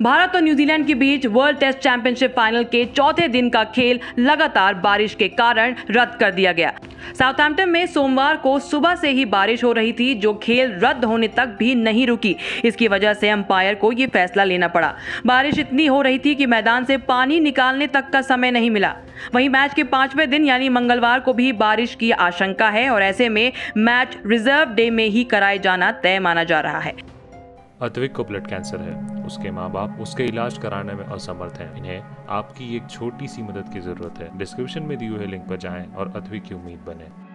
भारत और न्यूजीलैंड के बीच वर्ल्ड टेस्ट चैंपियनशिप फाइनल के चौथे दिन का खेल लगातार बारिश के कारण रद्द कर दिया गया। साउथहैम्पटन में सोमवार को सुबह से ही बारिश हो रही थी, जो खेल रद्द होने तक भी नहीं रुकी। इसकी वजह से अंपायर को ये फैसला लेना पड़ा। बारिश इतनी हो रही थी कि मैदान से पानी निकालने तक का समय नहीं मिला। वहीं मैच के पाँचवें दिन, यानी मंगलवार को भी बारिश की आशंका है और ऐसे में मैच रिज़र्व डे में ही कराए जाना तय माना जा रहा है। को ब्लड कैंसर है। उसके माँ बाप उसके इलाज कराने में असमर्थ हैं। इन्हें आपकी एक छोटी सी मदद की ज़रूरत है। डिस्क्रिप्शन में दी हुए लिंक पर जाएँ और अथवी की उम्मीद बने।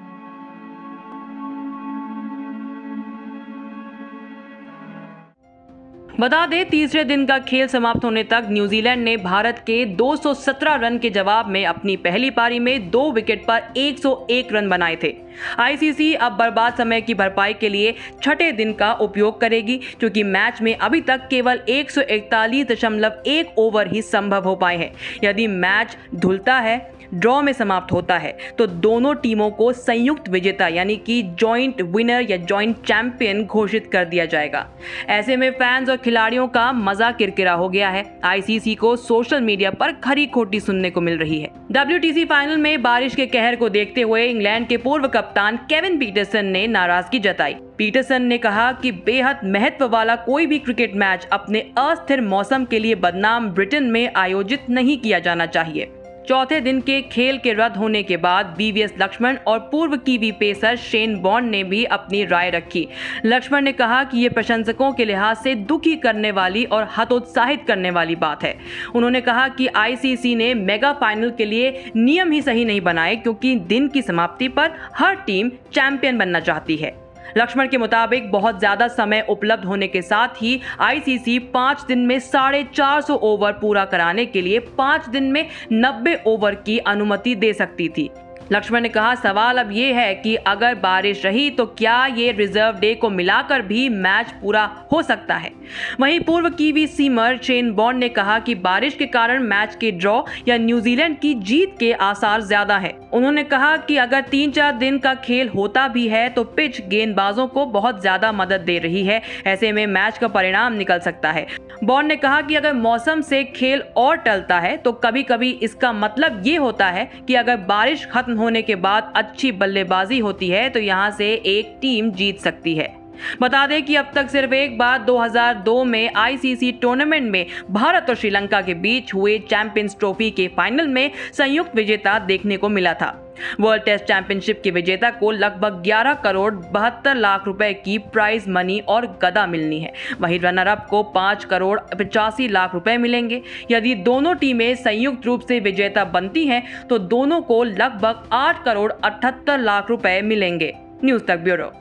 बता दें, तीसरे दिन का खेल समाप्त होने तक न्यूजीलैंड ने भारत के 217 रन के जवाब में अपनी पहली पारी में दो विकेट पर 101 रन बनाए थे। आईसीसी अब बर्बाद समय की भरपाई के लिए छठे दिन का उपयोग करेगी, क्योंकि मैच में अभी तक केवल एक ओवर ही संभव हो पाए हैं। यदि मैच धुलता है ड्रॉ में समाप्त होता है। तो दोनों टीमों को संयुक्त विजेता, यानी कि जॉइंट विनर या जॉइंट चैंपियन घोषित कर दिया जाएगा। ऐसे में फैंस और खिलाड़ियों का मज़ा किरकिरा हो गया है। आईसीसी को सोशल मीडिया पर खरी खोटी सुनने को मिल रही है। डब्ल्यू फाइनल में बारिश के कहर को देखते हुए इंग्लैंड के पूर्व कप्तान केविन पीटरसन ने नाराज़गी जताई। पीटरसन ने कहा कि बेहद महत्व वाला कोई भी क्रिकेट मैच अपने अस्थिर मौसम के लिए बदनाम ब्रिटेन में आयोजित नहीं किया जाना चाहिए। चौथे दिन के खेल के रद्द होने के बाद बीवीएस लक्ष्मण और पूर्व कीवी पेसर शेन बॉन्ड ने भी अपनी राय रखी। लक्ष्मण ने कहा कि ये प्रशंसकों के लिहाज से दुखी करने वाली और हतोत्साहित करने वाली बात है। उन्होंने कहा कि आईसीसी ने मेगा फाइनल के लिए नियम ही सही नहीं बनाए, क्योंकि दिन की समाप्ति पर हर टीम चैंपियन बनना चाहती है। लक्ष्मण के मुताबिक बहुत ज़्यादा समय उपलब्ध होने के साथ ही आईसीसी पाँच दिन में साढ़े चार सौ ओवर पूरा कराने के लिए पाँच दिन में नब्बे ओवर की अनुमति दे सकती थी। लक्ष्मण ने कहा, सवाल अब ये है कि अगर बारिश रही तो क्या ये रिज़र्व डे को मिलाकर भी मैच पूरा हो सकता है? वहीं पूर्व कीवी सीमर शेन बॉन्ड ने कहा कि बारिश के कारण मैच के ड्रॉ या न्यूजीलैंड की जीत के आसार ज़्यादा है। उन्होंने कहा कि अगर तीन चार दिन का खेल होता भी है तो पिच गेंदबाजों को बहुत ज़्यादा मदद दे रही है। ऐसे में मैच का परिणाम निकल सकता है। बॉन्ड ने कहा कि अगर मौसम से खेल और टलता है तो कभी कभी इसका मतलब ये होता है कि अगर बारिश खत्म होने के बाद अच्छी बल्लेबाजी होती है तो यहाँ से एक टीम जीत सकती है। बता दें कि अब तक सिर्फ़ एक बार 2002 में आईसीसी टूर्नामेंट में भारत और श्रीलंका के बीच हुए चैंपियंस ट्रॉफी के फाइनल में संयुक्त विजेता देखने को मिला था। वर्ल्ड टेस्ट चैंपियनशिप के विजेता को लगभग 11 करोड़ बहत्तर लाख रुपए की प्राइज मनी और गदा मिलनी है। वहीं रनर अप को 5 करोड़ पचासी लाख रुपए मिलेंगे। यदि दोनों टीमें संयुक्त रूप से विजेता बनती हैं तो दोनों को लगभग 8 करोड़ अठहत्तर लाख रुपए मिलेंगे। न्यूज़ तक ब्यूरो।